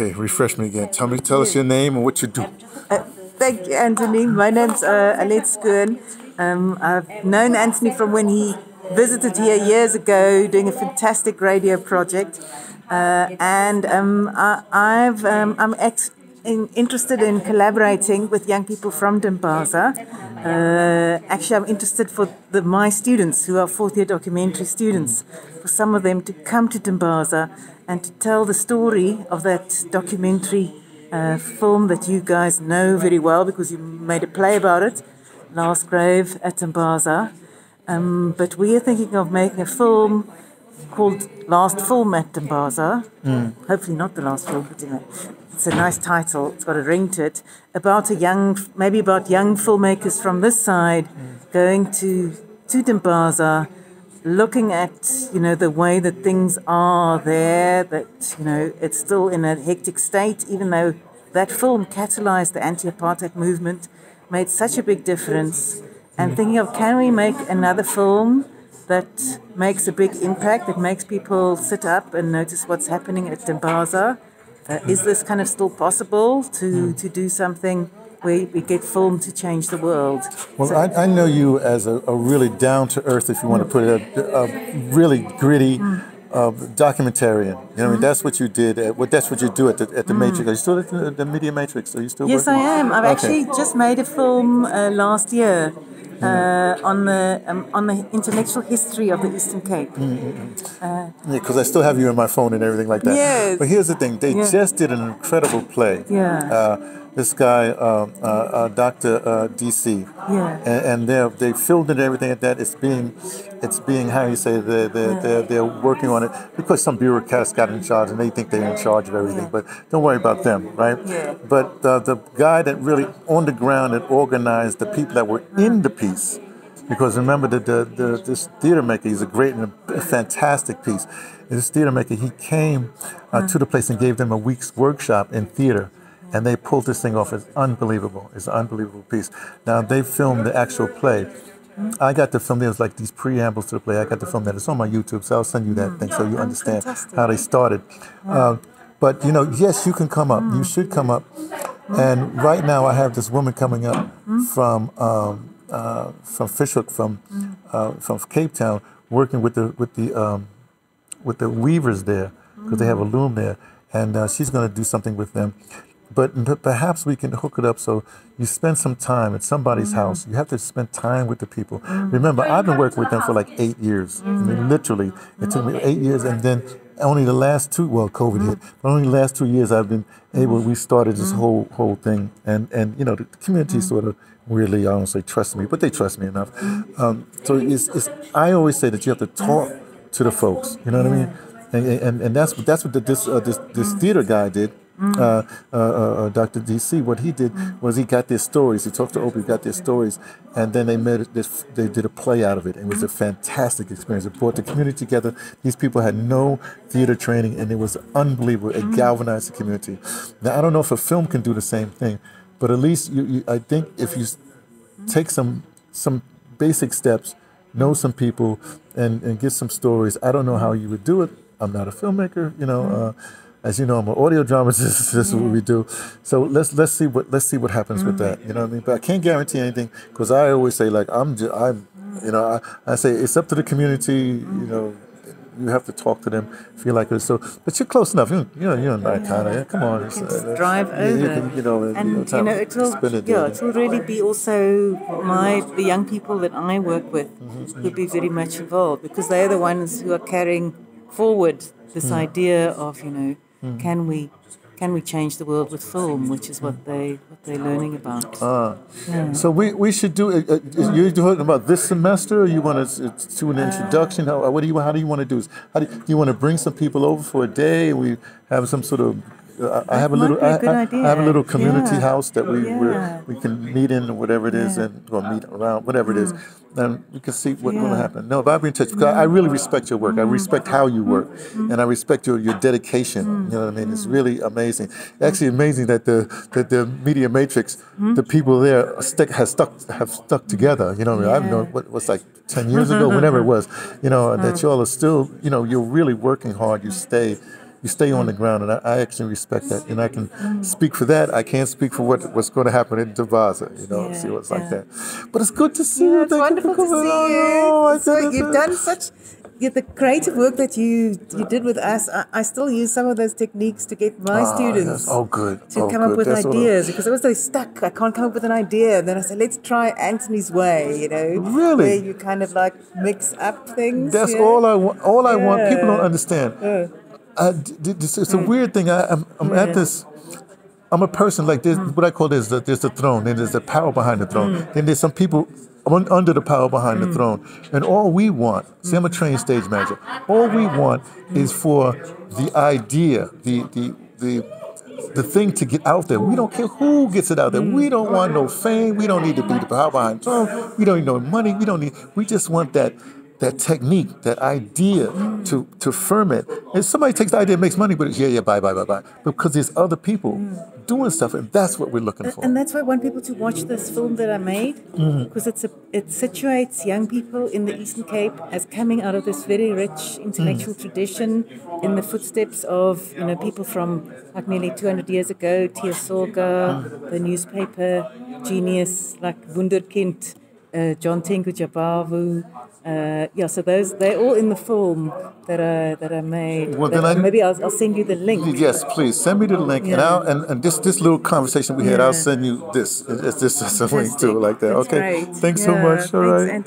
Okay, refresh me again. Tell me, tell us your name and what you do. Uh, thank you, Anthony. My name's uh, Alet Skoon. Um, I've known Anthony from when he visited here years ago doing a fantastic radio project. Uh, and um, I, have um, I'm ex- in, interested in collaborating with young people from Dimbaza. Uh, actually, I'm interested for the, my students who are fourth year documentary students, for some of them to come to Dimbaza and to tell the story of that documentary uh, film that you guys know very well because you made a play about it, Last Grave at Dimbaza. Um, but we are thinking of making a film called Last Film at Dimbaza. Mm. Hopefully, not the last film, but you know, it's a nice title. It's got a ring to it. About a young, maybe about young filmmakers from this side going to to Dimbaza, looking at you know the way that things are there. That you know it's still in a hectic state, even though that film catalyzed the anti-apartheid movement, made such a big difference. And thinking of can we make another film that makes a big impact, that makes people sit up and notice what's happening at Dimbaza uh, is this kind of still possible to, to do something where we get film to change the world? Well, so, I, I, know you as a, a really down to earth, if you want to put it, a, a really gritty. Mm. Uh, documentarian, you know. I mean, mm-hmm. that's what you did. At, well, that's what you do at the at the mm. Matrix. Are you still at the, the Media Matrix? Are you still? Yes, working? I am. I've okay. actually just made a film uh, last year uh, on the um, on the intellectual history of the Eastern Cape. Mm-hmm. Uh, yeah, because I still have you in my phone and everything like that. Yes. But here's the thing: they yeah. just did an incredible play. Yeah. This guy, um, uh, uh, Dr. Uh, DC. Yeah. And, and they they filmed it and everything like that. It's being, it's being how you say they're they're, yeah. they're, they're working on it because some bureaucrats got in charge and they think they're in charge of everything. Yeah. But don't worry about them, right? Yeah. But uh, the guy that really on the ground and organized the people that were in the piece. Because remember that the, the, this theater maker, he's a great and a fantastic piece. This theater maker, he came uh, to the place and gave them a week's workshop in theater and they pulled this thing off. It's unbelievable. It's an unbelievable piece. Now they filmed the actual play. I got to film. There was like these preambles to the play. I got to film that. It's on my YouTube, so I'll send you that thing so you understand how they started. Uh, but you know, yes, you can come up. You should come up. And right now, I have this woman coming up from um, uh, from Fish Hoek, from uh, from Cape Town, working with the with the um, with the weavers there because they have a loom there, and uh, she's going to do something with them but perhaps we can hook it up so you spend some time at somebody's mm-hmm. house. You have to spend time with the people. Mm-hmm. Remember, I've been working with them for like eight years. Mm-hmm. I mean, mm-hmm. literally, it took me eight years, and then only the last two. Well, COVID hit, mm-hmm. but only the last two years I've been able. We started this mm-hmm. whole whole thing, and and you know the community sort of weirdly, I don't say trust me, but they trust me enough. Um, so it's, it's I always say that you have to talk to the folks. You know what I mean? And, and, and that's that's what the, this uh, this this theater guy did Mm. Uh, uh, uh, Dr. DC, what he did mm. was he got their stories. He talked to Opie, got their stories, and then they made this. They did a play out of it. It was a fantastic experience. It brought the community together. These people had no theater training, and it was unbelievable. It galvanized the community. Now I don't know if a film can do the same thing, but at least you, you, I think if you take some some basic steps, know some people, and and get some stories. I don't know how you would do it. I'm not a filmmaker, you know. As you know, I'm an audio dramatist. this is what we do. So let's let's see what let's see what happens with that. You know what I mean? But I can't guarantee anything because I always say like I'm just, I'm you know I, I say it's up to the community. You know, you have to talk to them, feel like it. So, but you're close enough. You know, you're not kind of. Come on, just, uh, drive over. You, can, you know, and you know, you know it will, it yeah, it will really be also my the young people that I work with mm-hmm. will be very much involved because they're the ones who are carrying forward this mm. idea of you know Mm. Can we can we change the world with film, which is what they what they're learning about. Uh, yeah. So we, we should do. Uh, uh you're talking about this semester, or you want to do an introduction? How what do you how do you want to do? How do you, do you want to bring some people over for a day? We have some sort of I have a little. I, I, I, have a little community yeah. house that we yeah. we can meet in, or whatever it is, yeah. and or meet around, whatever it is, mm. and we can see what will happen. No, but I'll be in touch because I really respect your work. I respect how you work, mm. and I respect your, your dedication. You know what I mean? It's really amazing. Actually, amazing that the that the media matrix, the people there stick has stuck have stuck together. You know, what I mean? I've known what was like ten years ago, whenever it was. You know, that y'all are still. You know, you're really working hard. You stay you stay on the ground, and I, I actually respect that, and I can speak for that. I can't speak for what what's going to happen in Dimbaza, you know, Yeah, see what's yeah. like that. But it's good to see Yeah, you. it's Thank you wonderful to see you. Oh, So you've done such yeah, the creative work that you you did with us. I, I still use some of those techniques to get my Ah, students yes. Oh, good. to Oh, come up good. with That's ideas because I was so stuck. I can't come up with an idea. And then I said, let's try Anthony's way. You know, Really? where you kind of like mix up things. That's yeah? all I want. All I want. People don't Yeah. understand. Yeah. I, d- d- this, it's a mm. weird thing. I, I'm, I'm at this. I'm a person like this. Mm. What I call this: the, there's the throne, and there's the power behind the throne. Mm. Then there's some people under the power behind the throne, and all we want. See, I'm a trained stage manager. All we want is for the idea, the the the the thing to get out there. We don't care who gets it out there. We don't want no fame. We don't need to be the power behind the throne. We don't need no money. We don't need. We just want that that technique, that idea to to ferment. If somebody takes the idea and makes money with it, yeah, yeah, bye, bye, bye, bye. Because there's other people doing stuff, and that's what we're looking for. And that's why I want people to watch this film that I made Mm-hmm. because it's a, it situates young people in the Eastern Cape as coming out of this very rich intellectual Mm. tradition in the footsteps of you know people from like nearly 200 years ago, Tiyo Soga, Mm. the newspaper genius like Wunderkind, uh, John Tengo Jabavu. Uh, yeah, so those they're all in the film that I that I made. Well, then I- maybe I'll, I'll send you the link. Yes, please send me the link, and Yeah. I'll and, and this this little conversation we had, Yeah. I'll send you this. It's this is a link too, like that. That's okay. Thanks so much. All right.